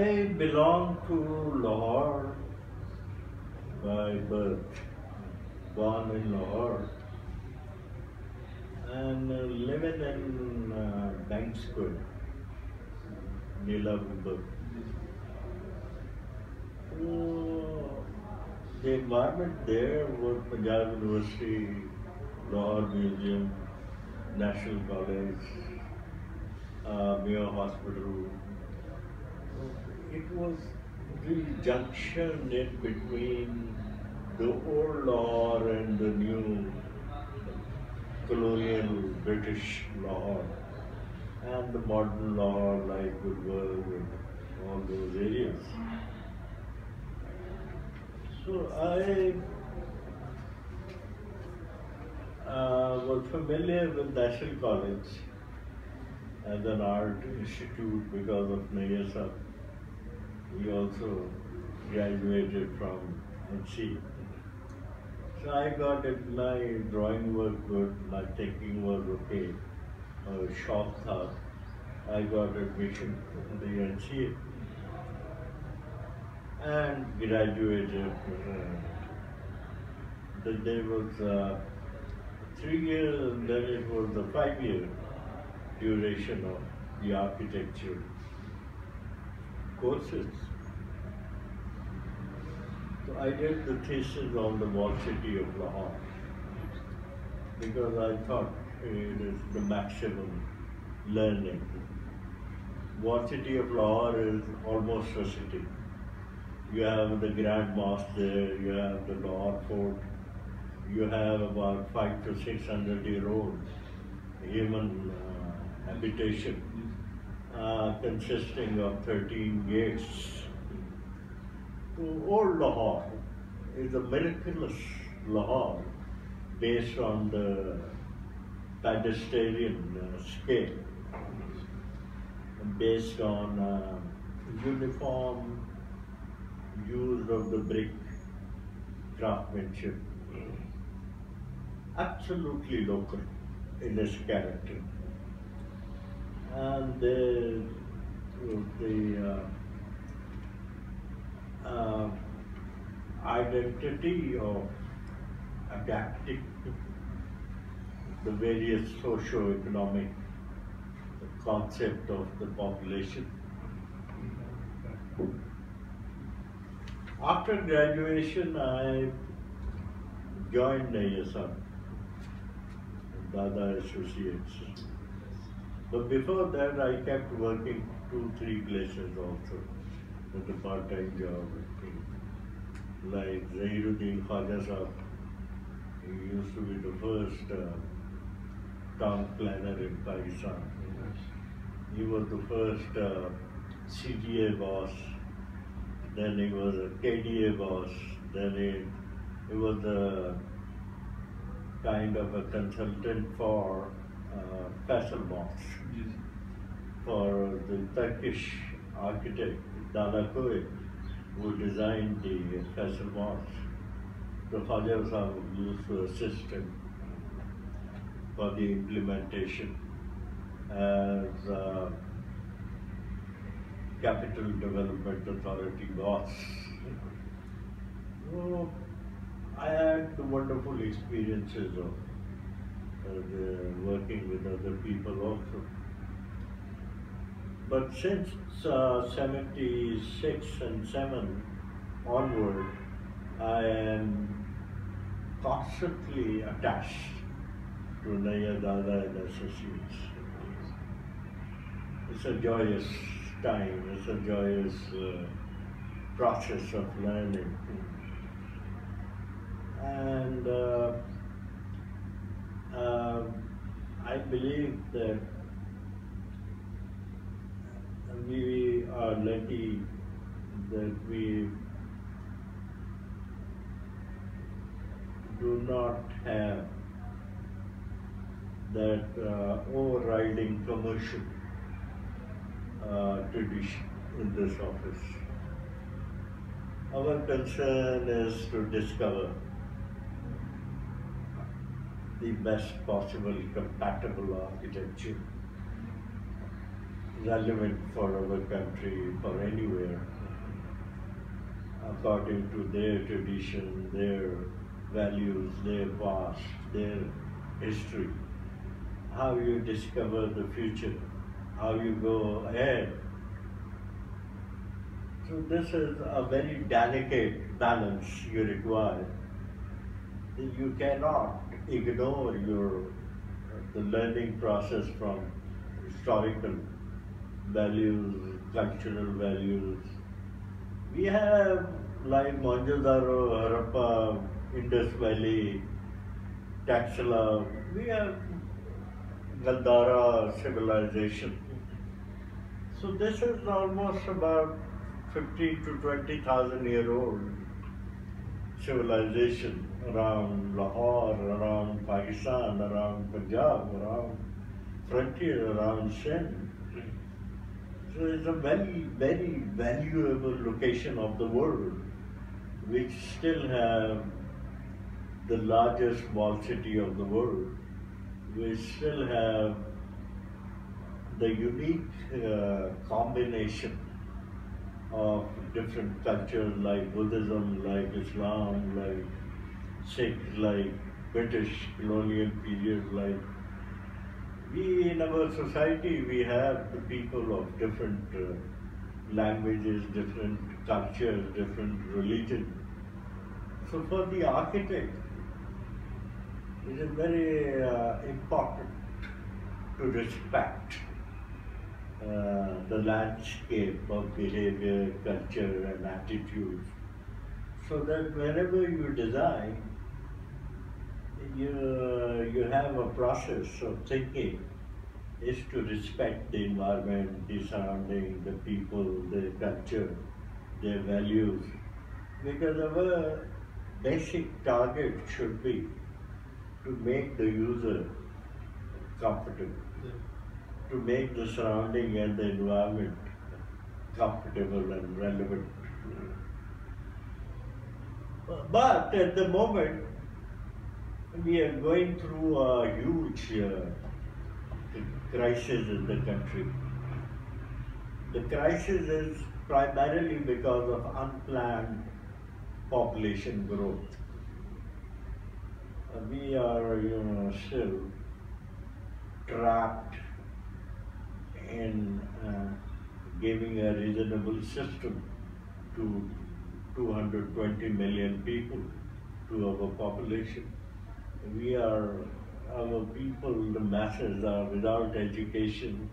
I belong to Lahore. By birth, born in Lahore, and uh, living in uh, Bank Square, So, the environment there was Punjab University, Lahore Museum, National College, uh, Mayo Hospital. It was the junction in between the old law and the new colonial British law and the modern law like Woodward and all those areas. So I uh, was familiar with National College as an art institute because of Nayasa. He also graduated from NC. So I got it, my drawing was good, my thinking was okay. Was shocked that I got admission in the NCA and graduated. Uh, then there was uh, three years and then it was a five year duration of the architecture courses. So I did the thesis on the walled city of Lahore because I thought it is the maximum learning. Walled city of Lahore is almost a city. You have the Grand Mosque there, you have the Lahore Fort, you have about five to six hundred year old human uh, habitation uh, consisting of 13 gates. Old Lahore is a miraculous Lahore based on the pedestrian uh, scale, based on uh, uniform use of the brick craftsmanship. Absolutely local in its character. And the, the uh, uh, identity of adapting the various socio-economic concept of the population. After graduation, I joined NASM, Dada Associates. But before that, I kept working two, three places also, with a part-time job. Like Zahiruddin Khwaja he used to be the first uh, town planner in Pakistan. He was the first uh, CDA boss, then he was a KDA boss, then he, he was a kind of a consultant for uh, Faisal Mosque, for the Turkish architect Dalokay, who designed the Faisal Mosque. The Khwaja Sahib used to assist him for the implementation as uh, Capital Development Authority boss. So I had wonderful experiences of working with other people also. But since uh, 76 and 7 onward, I am constantly attached to Nayyar Dada and Associates. It's a joyous time, it's a joyous uh, process of learning. And uh, uh, I believe that we are lucky that we do not have that uh, overriding commercial uh, tradition in this office. Our concern is to discover the best possible compatible architecture relevant for our country, for anywhere, according to their tradition, their values, their past, their history. How you discover the future, how you go ahead. So this is a very delicate balance you require. You cannot ignore your the learning process from historical values, cultural values. We have like Mohenjo-daro, Harappa, Indus Valley, Taxila, we have Gandhara civilization. So this is almost about 50 to 20,000 year old civilization around Lahore, around Pakistan, around Punjab, around frontier, around Sindh. So it's a very, very valuable location of the world, which still have the largest walled city of the world. We still have the unique uh, combination of different cultures like Buddhism, like Islam, like Like British colonial period, like we in our society we have the people of different uh, languages, different cultures, different religion. So for the architect, it is very uh, important to respect uh, the landscape of behavior, culture and attitudes so that whenever you design, you, you have a process of thinking is to respect the environment, the surrounding, the people, the culture, their values. Because our basic target should be to make the user comfortable, to make the surrounding and the environment comfortable and relevant. But at the moment, we are going through a huge uh, crisis in the country. The crisis is primarily because of unplanned population growth. Uh, we are, you know, still trapped in uh, giving a reasonable system to 220 million people to our population we are, our people, the masses are without education,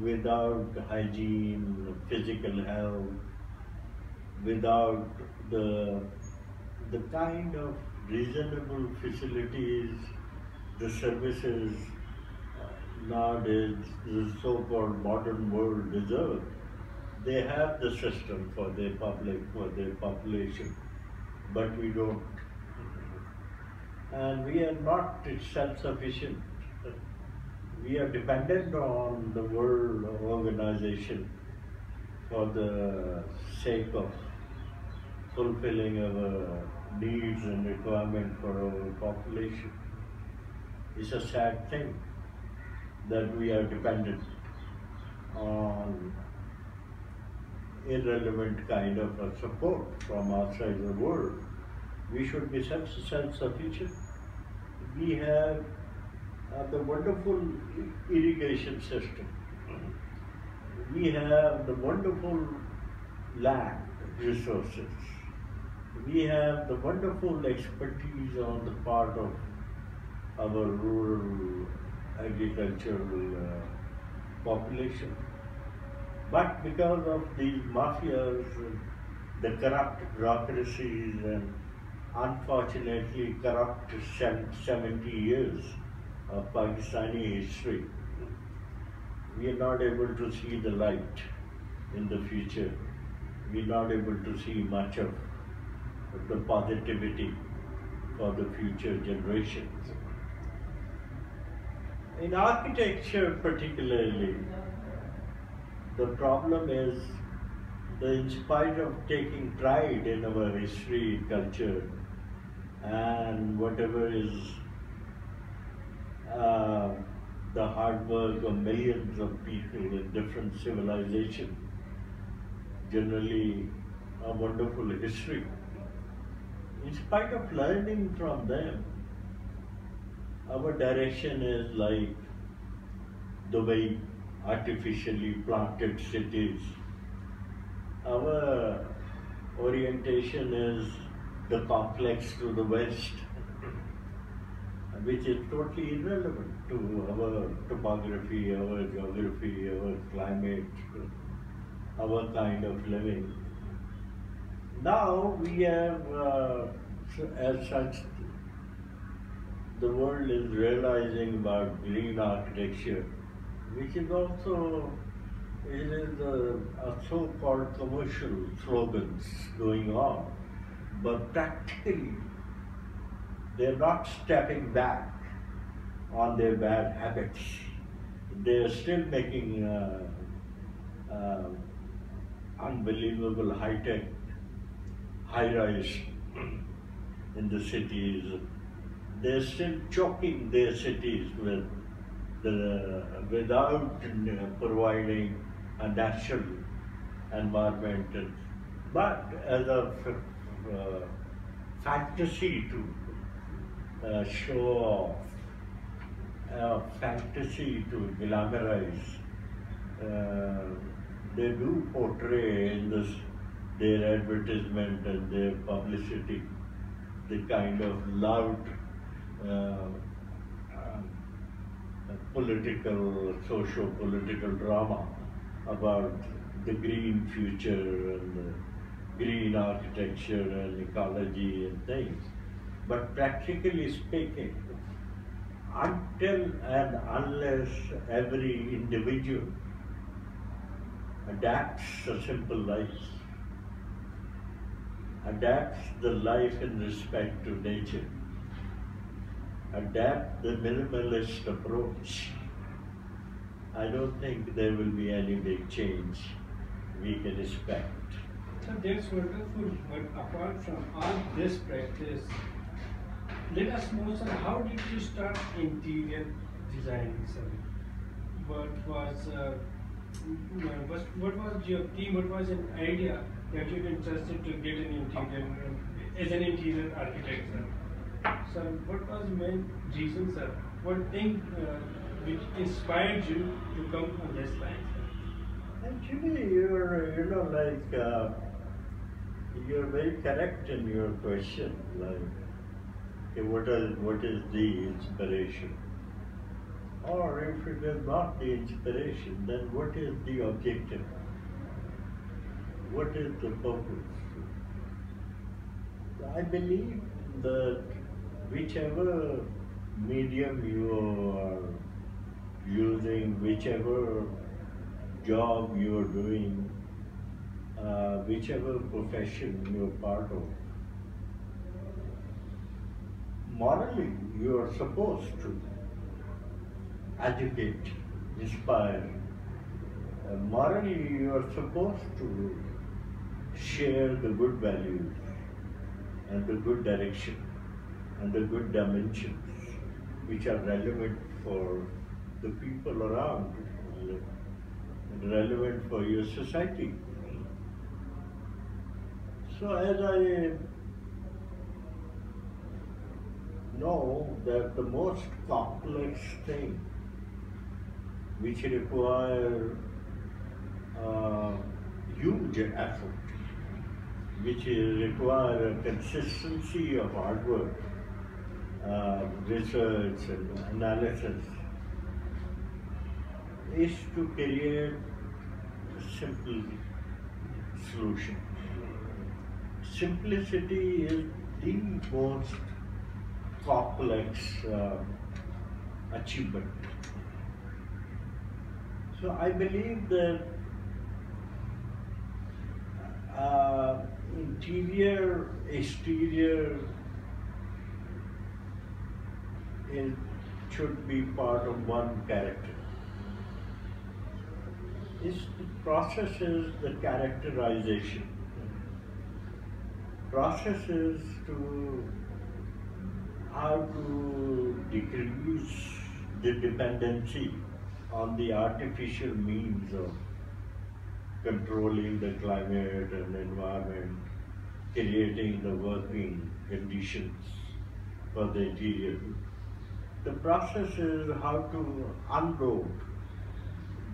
without hygiene, physical health, without the, the kind of reasonable facilities, the services uh, nowadays the so-called modern world deserve. They have the system for their public, for their population, but we don't and we are not self-sufficient. We are dependent on the world organization for the sake of fulfilling our needs and requirement for our population. It's a sad thing that we are dependent on irrelevant kind of support from outside the world we should be self-sufficient. We have uh, the wonderful irrigation system. We have the wonderful land resources. We have the wonderful expertise on the part of our rural agricultural uh, population. But because of these mafias, the corrupt bureaucracies and unfortunately corrupt 70 years of Pakistani history. We are not able to see the light in the future. We are not able to see much of the positivity for the future generations. In architecture particularly, the problem is that in spite of taking pride in our history, culture, and whatever is uh, the hard work of millions of people in different civilizations, generally a wonderful history. In spite of learning from them, our direction is like the way artificially planted cities. Our orientation is the complex to the west, which is totally irrelevant to our topography, our geography, our climate, our kind of living. Now we have, uh, as such, the world is realizing about green architecture, which is also it is a, a so-called commercial slogans going on, but practically they're not stepping back on their bad habits. They're still making uh, uh, unbelievable high-tech, high-rise in the cities. They're still choking their cities with the, without providing a natural environment, but as a uh, fantasy to uh, show off, a fantasy to glamorize. Uh, they do portray in this their advertisement and their publicity the kind of loud uh, uh, political, socio-political drama about the green future and the green architecture and ecology and things. But practically speaking, until and unless every individual adapts a simple life, adapts the life in respect to nature, adapt the minimalist approach, I don't think there will be any big change we can expect. So that's wonderful, but apart from all this practice, let us know, sir, how did you start interior designing, sir? What was, uh, what, what was your theme, what was an idea that you were interested to get an interior, as an interior architect, sir? Sir, what was main reason, sir? What thing uh, which inspired you to come on this line? Actually, you're, you know, like, uh, you're very correct in your question. Like, okay, what is, what is the inspiration? Or if it is not the inspiration, then what is the objective? What is the purpose? I believe that whichever medium you are using whichever job you are doing, uh, whichever profession you're part of. Morally, you are supposed to educate, inspire. Uh, morally, you are supposed to share the good values and the good direction and the good dimensions which are relevant for the people around relevant for your society. So as I know that the most complex thing which require uh, huge effort, which require a consistency of hard work, uh, research and analysis, is to create a simple solution. Simplicity is the most complex uh, achievement. So I believe that uh, interior, exterior is, should be part of one character is the process is the characterization. Process is to how to decrease the dependency on the artificial means of controlling the climate and environment, creating the working conditions for the interior. The process is how to unload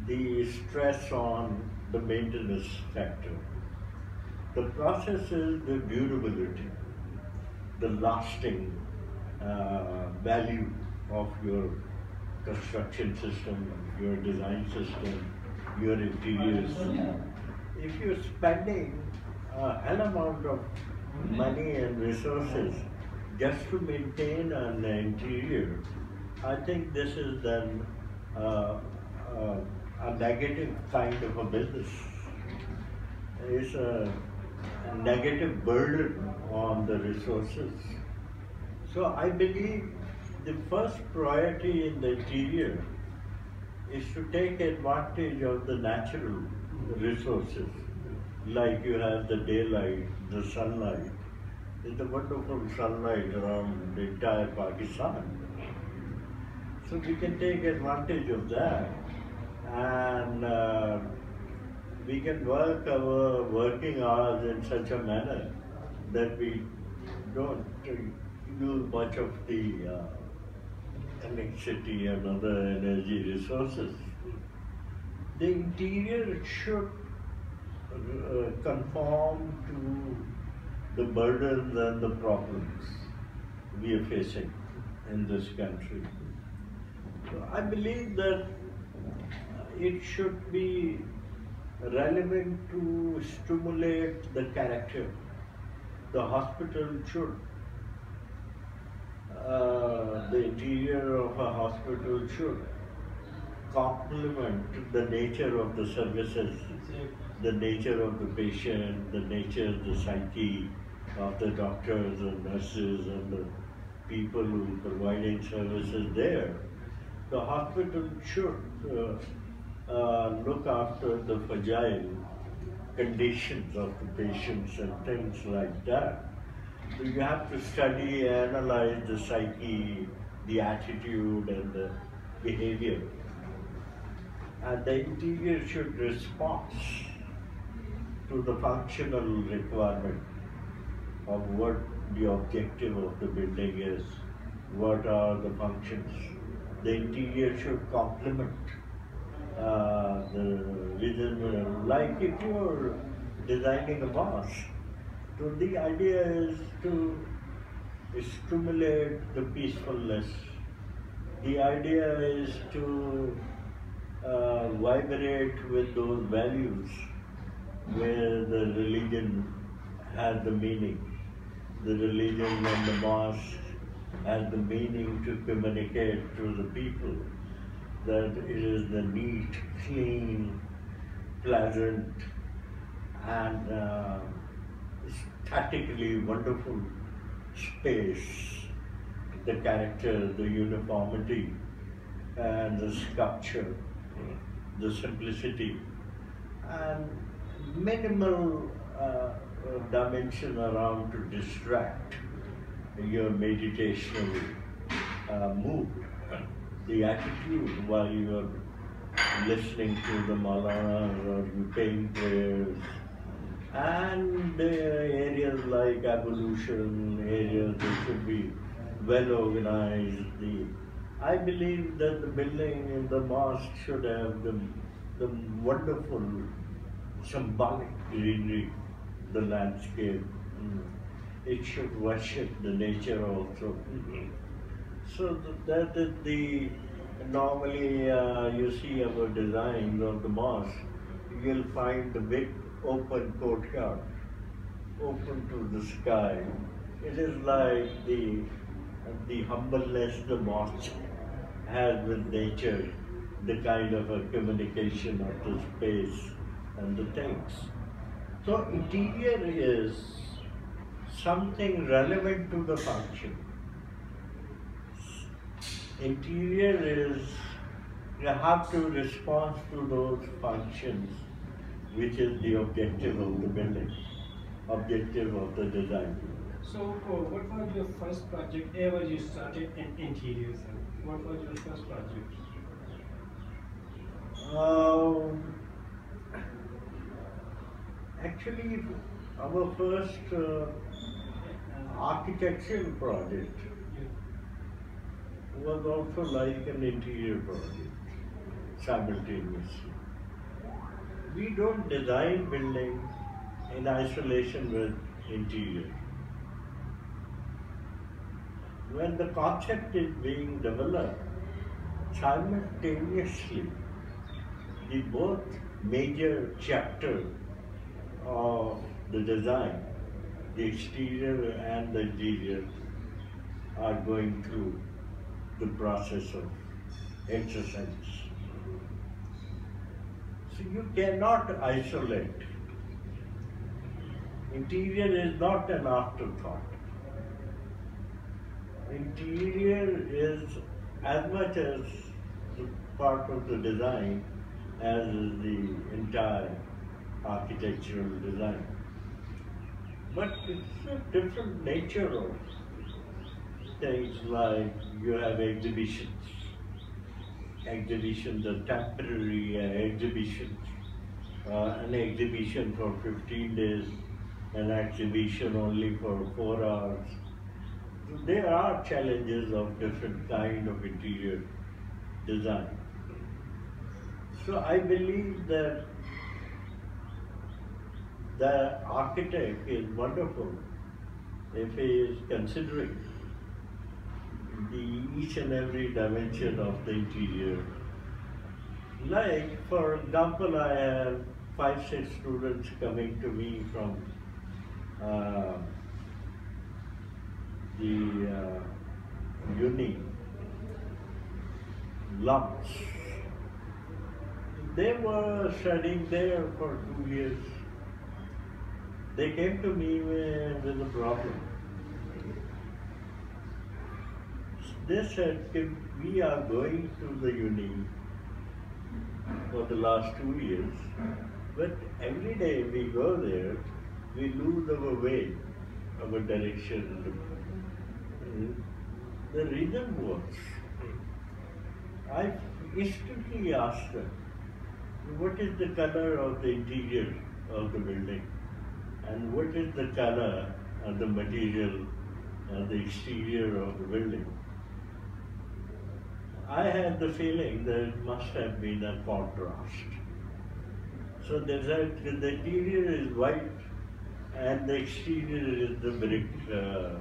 the stress on the maintenance factor. The process is the durability, the lasting uh, value of your construction system, your design system, your interiors. If you're spending a hell amount of money and resources just to maintain an interior, I think this is then uh, uh, a negative kind of a business. It's a negative burden on the resources. So I believe the first priority in the interior is to take advantage of the natural resources. Like you have the daylight, the sunlight. There's a wonderful sunlight around the entire Pakistan. So we can take advantage of that and uh, can work our working hours in such a manner that we don't use much of the uh, electricity and other energy resources. The interior should uh, conform to the burdens and the problems we are facing in this country. So I believe that it should be relevant to stimulate the character. The hospital should uh, the interior of a hospital should complement the nature of the services, the nature of the patient, the nature, of the psyche of the doctors and nurses and the people who providing services there. The hospital should uh, uh, look after the fragile conditions of the patients and things like that. So you have to study, analyze the psyche, the attitude and the behavior. And the interior should respond to the functional requirement of what the objective of the building is, what are the functions. The interior should complement uh, the vision, like if you're designing a mosque, so the idea is to stimulate the peacefulness. The idea is to uh, vibrate with those values where the religion has the meaning. The religion and the mosque has the meaning to communicate to the people that it is the neat, clean, pleasant, and uh, aesthetically wonderful space, the character, the uniformity, and the sculpture, the simplicity, and minimal uh, dimension around to distract your meditational uh, mood, the attitude while you are listening to the Maulana or you paying prayers and uh, areas like ablution, areas that should be well organized. The, I believe that the building in the mosque should have the, the wonderful symbolic greenery, the landscape. Mm. It should worship the nature also. So that is the, normally uh, you see our designs of the mosque, you'll find the big open courtyard, open to the sky. It is like the, the humbleness the mosque has with nature, the kind of a communication of the space and the things. So interior is something relevant to the function. Interior is, you have to respond to those functions which is the objective of the building, objective of the design. So, uh, what was your first project ever you started in interiors? What was your first project? Um, actually, our first uh, architectural project was also like an interior project simultaneously. We don't design buildings in isolation with interior. When the concept is being developed, simultaneously, the both major chapters of the design, the exterior and the interior, are going through the process of exercise. So you cannot isolate. Interior is not an afterthought. Interior is as much as part of the design as is the entire architectural design. But it's a different nature of things like you have exhibitions. Exhibitions are temporary uh, exhibitions. Uh, an exhibition for 15 days, an exhibition only for 4 hours. There are challenges of different kind of interior design. So I believe that the architect is wonderful if he is considering the each and every dimension of the interior. Like, for example, I have five, six students coming to me from uh, the uh, uni, Lux. They were studying there for two years. They came to me with a problem. They said, "If we are going to the uni for the last two years, but every day we go there, we lose our way, our direction. Uh, the reason was, I instantly asked them, what is the color of the interior of the building? And what is the color and the material and the exterior of the building? I had the feeling that it must have been a contrast. So they said the interior is white and the exterior is the brick uh,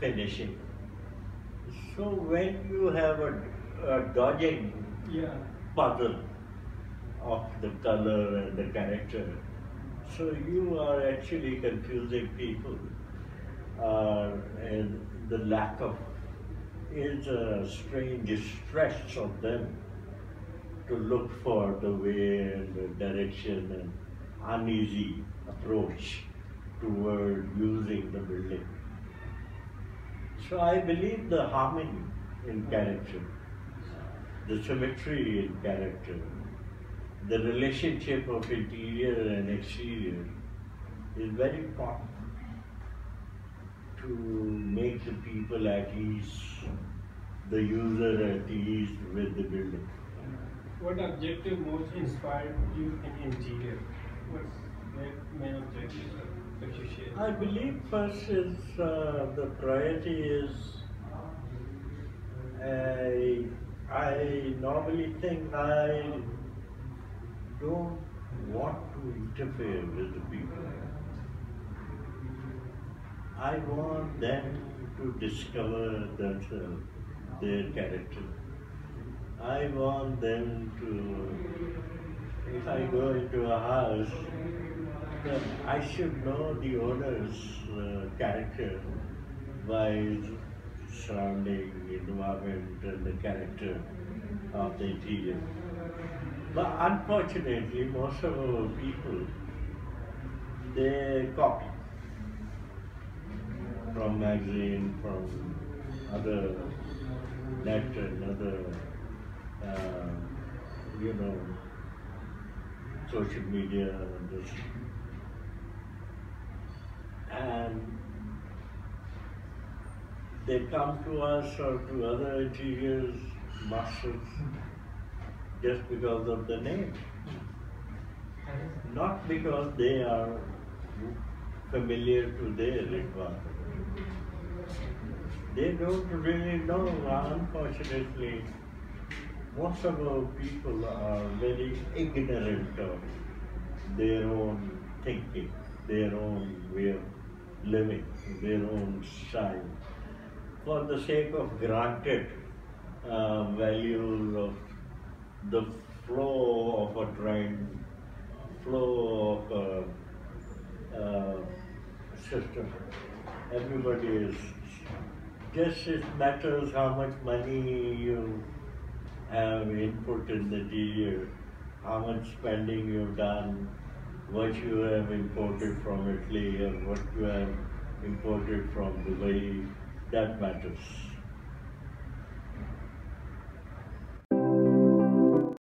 finishing. So when you have a, a dodging Yeah. puzzle of the color and the character, so you are actually confusing people. Uh, and the lack of is a strange stress of them to look for the way and the direction and uneasy approach toward using the building. So I believe the harmony in character, the symmetry in character, the relationship of interior and exterior is very important to make the people at ease, the user at ease with the building. What objective most inspired you in interior? What's the main objective that you share? I believe first is uh, the priority is I, I normally think I don't want to interfere with the people. I want them to discover themselves, their character. I want them to, if I go into a house, then I should know the owner's uh, character by surrounding environment and the character of the interior. But unfortunately, most of our people, they copy from magazine, from other net and other, uh, you know, social media and this. And they come to us or to other interiors masters just because of the name. Not because they are familiar to their requirement. They don't really know, unfortunately. Most of our people are very ignorant of their own thinking, their own way of living, their own style. For the sake of granted uh, values of the flow of a train, flow of a uh, system, everybody is just it matters how much money you have input in the deal, how much spending you've done, what you have imported from Italy or what you have imported from Dubai, that matters.